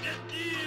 make a